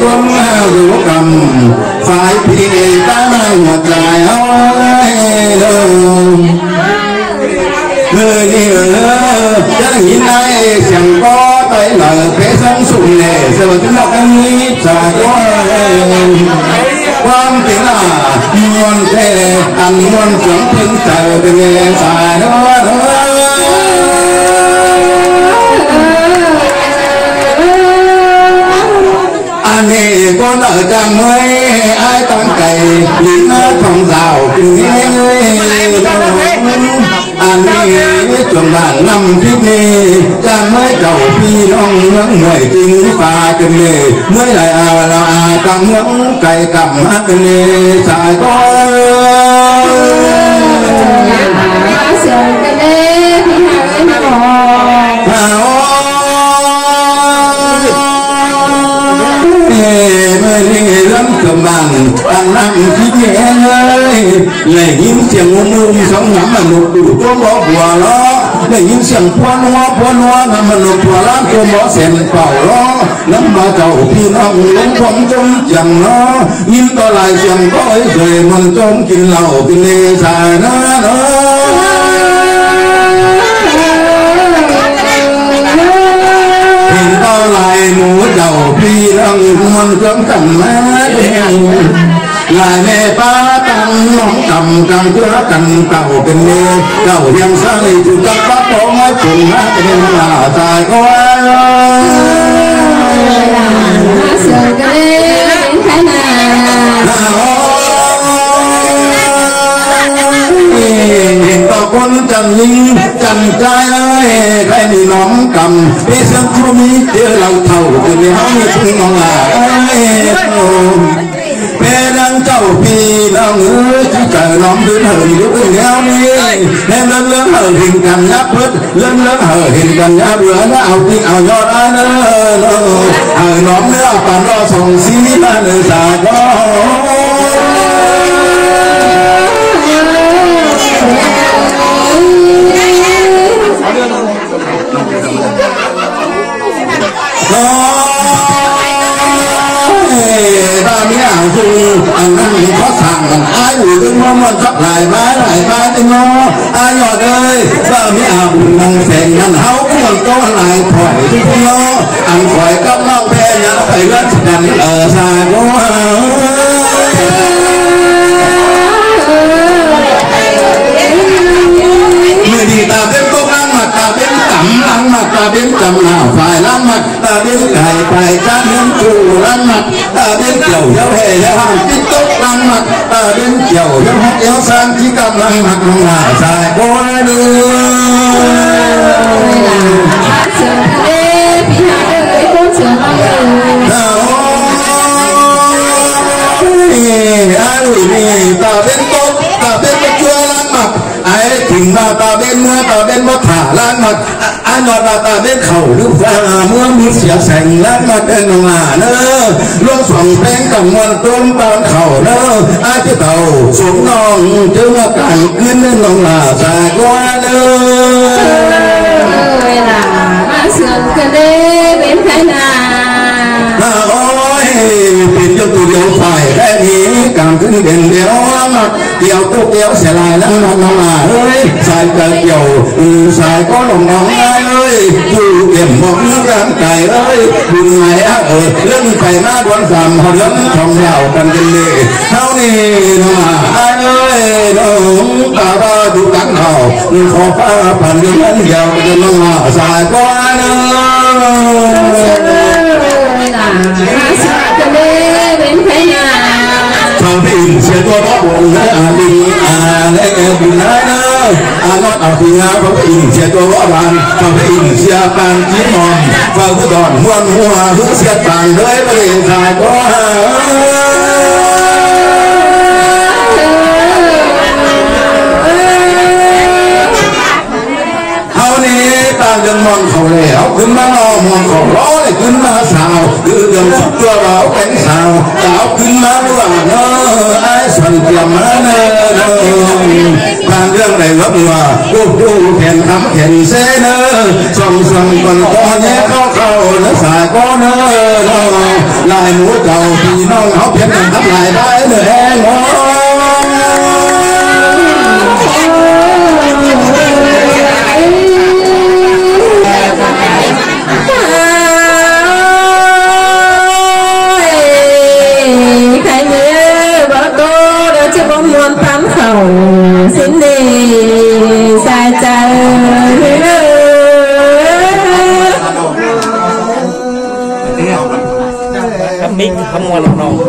con rủ cầm phải thì ta một dài ơi người đi ở chắc nhìn ai chẳng có tay là cái sống sụn nề giờ chúng nó ăn nghĩ chả có con tiếng là muôn thế, ăn muôn chúng tiếng trời đừng nghe xài đó đó anh ấy con ở trang mới ai tăng cày lính phòng rào cứ nghe ấy chuẩn năm thiết nê trang mới cầu phi long những người kinh pha kinh nê mới lại à là à tăng những cày dạ dạ cầm hát kinh nê xài con Sườn cái đế thì hai cái lắm năm khi nhẹ ơi lại những tiếng ôm ôm sóng ngắm mà một đủ có bỏ bùa đó để yên tiếng quan hoa quan hoa nằm mà nụ bùa lan có mỏ sen bảo lo. Lắm mà cầu phi nong lên quăng trong chẳng nó. Nhìn to lại chẳng có ấy rồi mình trong kinh lầu kinh lê dài nó nó. Hình to lại mũ đầu phi lăng mân cấm cầm má đen lại mẹ bát tăng nóng cầm cầm chưa cầm cầu tình đi cầu hiang xa đi chúng ta bắt có ngay cùng hát tình là tài quá Sườn cái đế đến thái nào Nhìn to con trần linh, trần trai ơi cái đi nóng cầm. Đi sân chua mi tiêu lòng thầu từ ngày hóng như chúng ngon là. Ơi bê đang trầu phi lòng ơi chú trời nóng đến hờ lúc nghèo đi nên lớn lớn hờ hình cầm nháp bớt lớn lớn hờ hình cầm nháp bữa nó ảo tinh ảo nhọt ai nữa hờ nóng nữa bàn đo sòng xí ta nơi เมียเอาคืออันนั้นมีข้อสั่งกันอายอยู่ด้งอมันจักหลายบหลายบ้านได้งออายหยอดเลยว่ามียเอานังแสงนั่นเฮาก็ยังต้องหลายถอยทุกงออันถอยก็ล่องแพ้ยังไปเลือดดันเออสาโนฮา ta biết cầm nào phải lắm mặt, ta biết ngày phải cha nên chủ lắm mặt, ta biết kiểu theo hệ theo hàng tích tốt lắm mặt, ta biết kiểu theo học yếu sang chỉ cầm lắm mặt, không là dài quá đưa ai ủi đi ta biết tốt, ta biết chưa lắm mặt, ai thỉnh mà ta biết mưa, ta biết mất thả lan mặt ai nói là ta biết khẩu nước ra mưa mưa xỉa sành lan mặt bên lòng à nữa luôn phòng bên cầm nguồn tôm tan khẩu nữa ai biết tàu xuống non chứ mà cảnh kiến lên lòng là dài quá nữa ơi là sườn cái đế đến thái nào À, ôi tiền cho tôi đều phải cái gì càng cứ đèn đéo mặt kéo tôi kéo sẽ lại lắm nó nó là ơi xài cờ kiểu ừ, xài có lòng nóng ai ơi. Dù điểm một nước ăn cày ơi. Buồn ngày á ở lưng cày má đoan giảm họ lắm trong nào cần chân lệ. Thao nì mà ai ơi nó ta ta đủ cắn hào. Khó phá phần đường ăn giàu cho nó mà sẽ có đó buồn đấy à đi à lẽ bình đấy đó. à nó ở thì à thằng À, bình sẽ có đó bàn thằng bình sẽ bàn chiến mòn. Và cứ đòn muôn hoa hướng sẽ bàn đấy bây giờ dài có hao nè ta đừng mong khẩu lẻo cứ mang lo mong khẩu ló lại cứ ma xào. Cứ đừng phúc cho bảo cánh xào tao cứ ma đua nó ai sần tiệm mà mang gương đầy gấp ngừa cuộc đua thèn thắm thèn xế nơ. Sòng sòng còn to nhé cao cao nó xài có nơ. Lại mũi cầu thì non hóc hiến thắm lại bãi nữa ngó. 他们弄弄。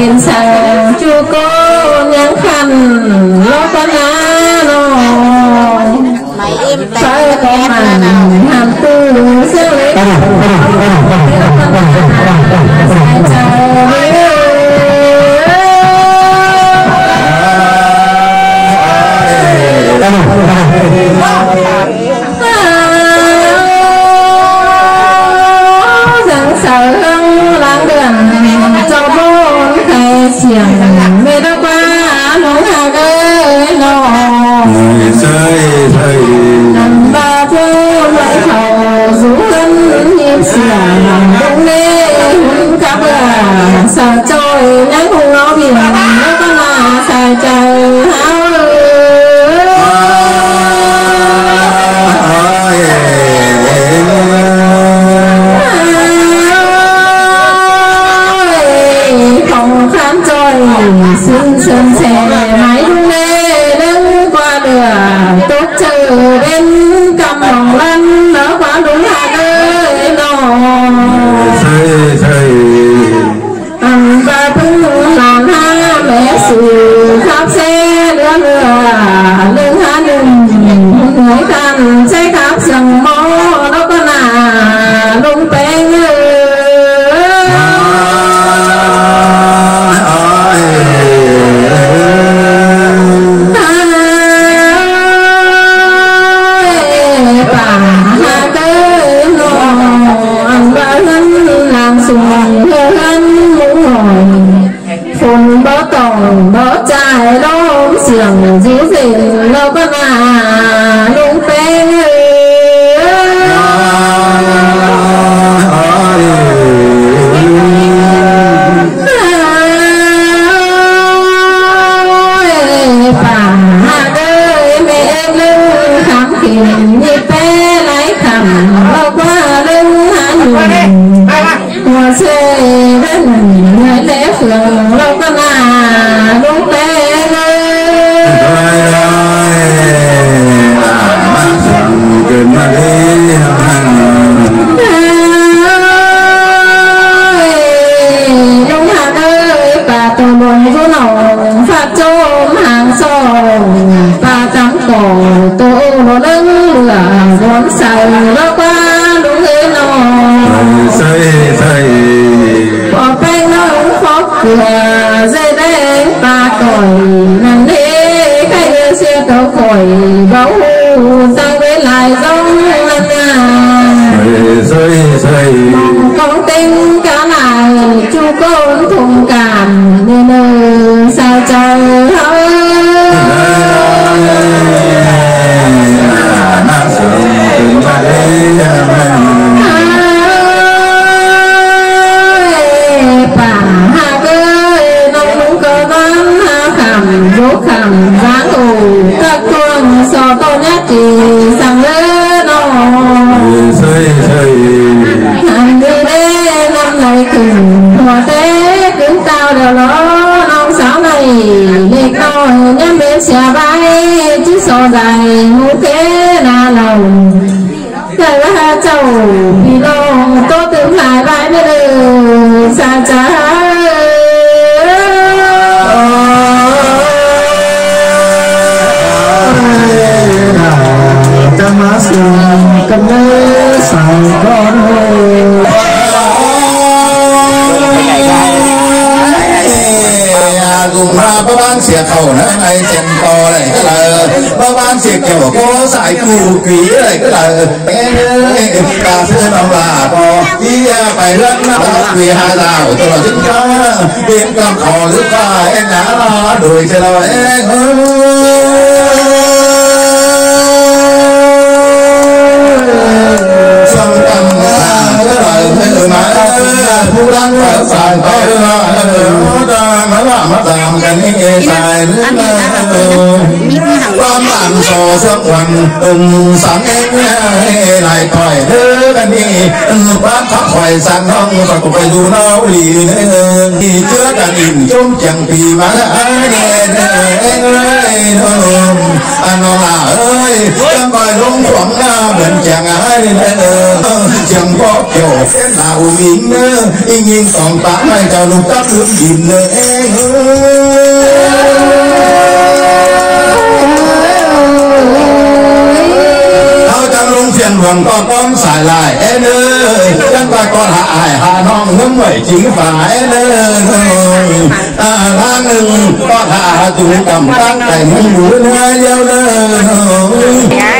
tiền sàng chưa có nhắn khăn lo có lá nó phải có màn hàm tư sẽ lấy hiền mẹ đã qua nóng hà cơ nó người rơi rơi mình xương xe máy ba còi khẩu nữa này chèn to này cái là ba ban diệt kiểu có giải phù quý này cái là cả sư đồng là có đi phải lẫn nó vì hai rào tôi là chính có biến cầm khó giúp ta em đã lo đuổi cho nó em sông tâm là cái lời thế mà phu đăng phải phải phải mà làm cái này sai quan bạn sò sắc hoàng ừm sáng em lại tỏi đứa cái này bác thắp hoài sáng hông và cũng phải dù nó lì thì chưa cả nhìn chung chẳng vì má nghe em ơi anh à, nó là ơi chẳng coi lung là bên chẳng ai chẳng có kiểu phép nào mình y nhiên còn tám hay cho lúc tắt hướng dìm em Thôi หลวงก็ก้องสายลายเอเนอยันว่ก่อนหาอายหาน้องเพิ่มไหวจริงฝ่าเอเนอตาทางหนึ่งก็หาจูกำตั้งแต่มึหนูเนื้อเลี้ยวเลอ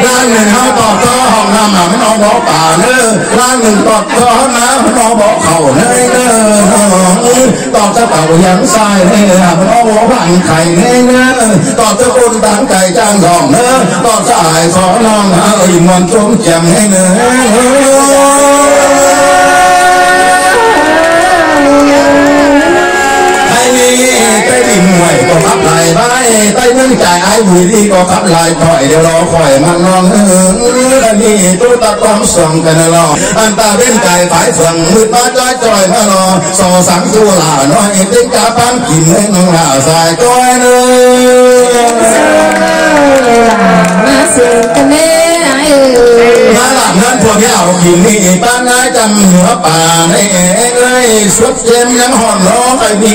ร่างหนึ่งเขาตอกก็ห้องน้ำหมันน้องบอกป่าเนอร่างหนึ่งตอกก็ห้องน้ำน้องบอกเข่าเลยเนอตอกจะเป่ายังสายเลยมันน้องบอกผันไข่เลยเนอ chẳng lung phiền vòng con con xài lại em ơi Chẳng phải con hạ ải hạ non ngấm mẩy chính phải em ơi À lang ngừng con hạ chủ cầm tác cảnh mũi hai dâu lên Lang ngừng hao tọt cho hồng nam mà nó bỏ bà nữa Lang ngừng tọt cho ná nó bỏ khẩu nơi nữa Tọt cho tàu nhắn sai thế nó bỏ bằng khẩy nơi Tọt cho ôn tán cày trang giỏng nữa Tọt cho ải gió non ơi ngon trốn chẳng hay nữa tay tìm ngoài có khắp lại bãi tay nâng chạy ai vui đi có khắp lại khỏi đều lo khỏi mặt non hương đi tôi ta con sòng cái này lo anh ta bên cài phải phần mượt ba trái tròi mà lo so sáng du là nói tính cả bán kìm nên nó là dài coi nữa mà sự cái này ai ơi นั่นพวกยาวกินนี่ป้านายจำหัวป่าในเองเลยสุดเต็มยังหอนร้องไปมี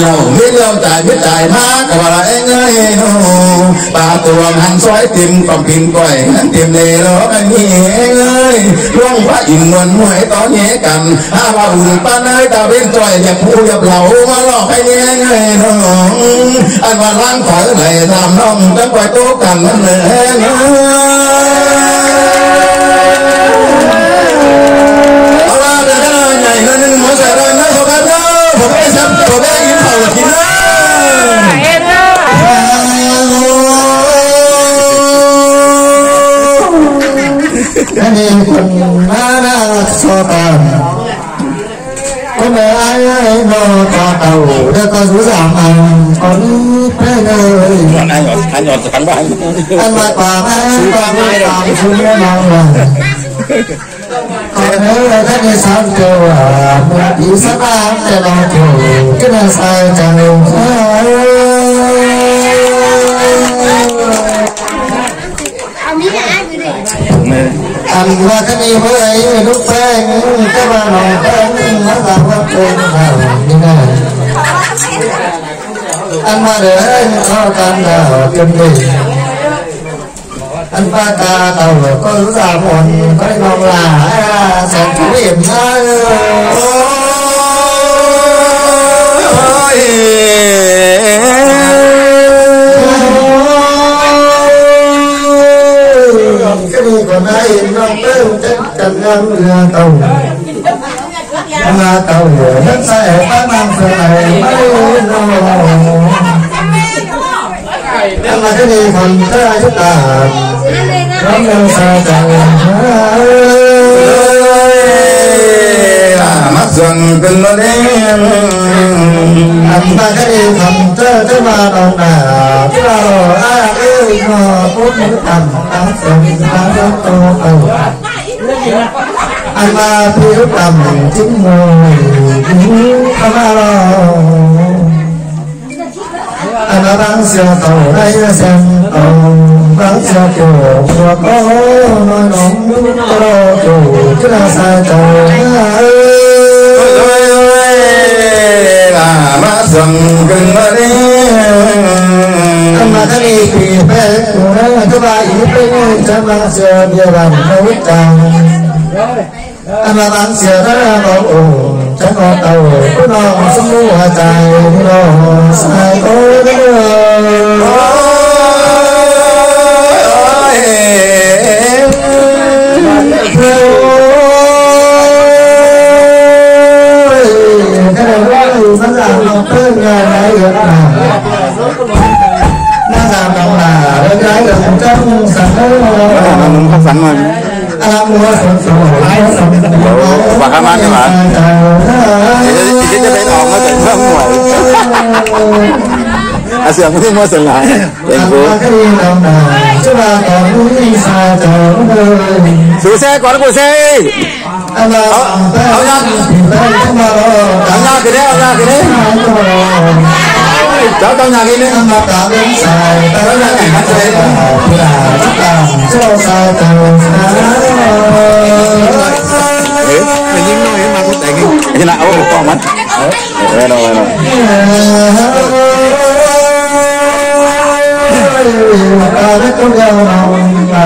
เราไม่เล่าจ่ายไม่จ่ายมากกับอะไรเงยป่าตัวหันซอยเต็มกับปินก้อยเต็มในร้องไปมีเอ้ยล่วงว่าอินทร์นวหวยตอนแย่กันอาว่าอุ่นป้านายตาเว้นจ่อยอย่าพูดอย่าเล่ามาหลอกให้เงยเงยน้องอันว่าล้างถอยไหลทำน้องตั้งไว้โต๊กันนั่นเลยเงย บ้านอันมากกว่าพระชูความไม่ดอกชูเนื้อน้องมาขอเนื้อท่านใอสามตัวอยู่สนามจะนอนตัวก็น่าใส่ใจเฮ้อันว่าท่านนี้เมื่อไหร่ลูกแป้งก็มาหนองแป้งมาหลังว่าเป็นข่าวนี่นะ anh mà để cho tan là kiên đình anh ba ta, tàu có ra buồn có mong là sẽ chủ hiểm ra cái đi còn ai, nó tới chân chân ngang tàu. Mà tàu hết sẽ ba năng sau này mới em là cái gì còn tới ai chúng ta không nên sao chẳng mắt dần cần nó đen anh ta cái gì còn tới tới mà đồng đà cái đâu ai yêu mà cốt những thằng ta dần ta rất tô tàu anh mà thiếu tầm chính người không lo anh nó đang xe tàu đây xem tàu đang xe kiểu vừa có nói nóng có đồ chủ chứ là sai tàu là má dần gần mà đi anh mà cái đi thì bé thứ ba ý bên trong là xe bia bàn nấu tràng anh là bán xe đó bảo ổn chẳng có tàu cũng non sống mua dài lo sai có đó cái này nó vẫn là một cái nhà này được mà nó làm đồng là bên trái được trong sẵn không sẵn mà Bà ăn chứ mà Chỉ chỉ cho bên ổn nó tỉnh không ngoài À sửa mới mua sửa lại cái còn trở nơi Xuống xe có nó xe. Áo nhá Áo nhá cái đấy áo nhá cái đấy Cháu tao nhà cái đấy. Anh mà đã đến xài ta đã ngày hát chơi là tất cả cho sai tàu Thế Mình nhìn nó mà tại cái Thế nào áo con mắt đâu đây đâu ta đã có nhau nào? mà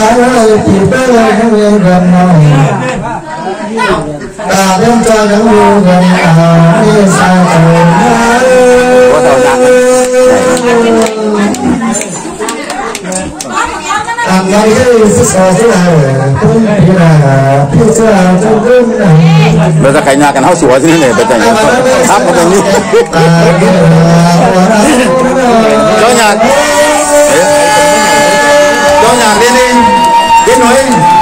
ai ơi chỉ tới đây không yên gần nào ta đem cho những người gần nào đi xa Có đầu nặng làm ngay cái sở thế cũng chỉ là phía xa trong đêm này Bây giờ cái nhà cái áo sủa thế này Bây giờ Tháp nó như Cho nhà Cho nhà cái đi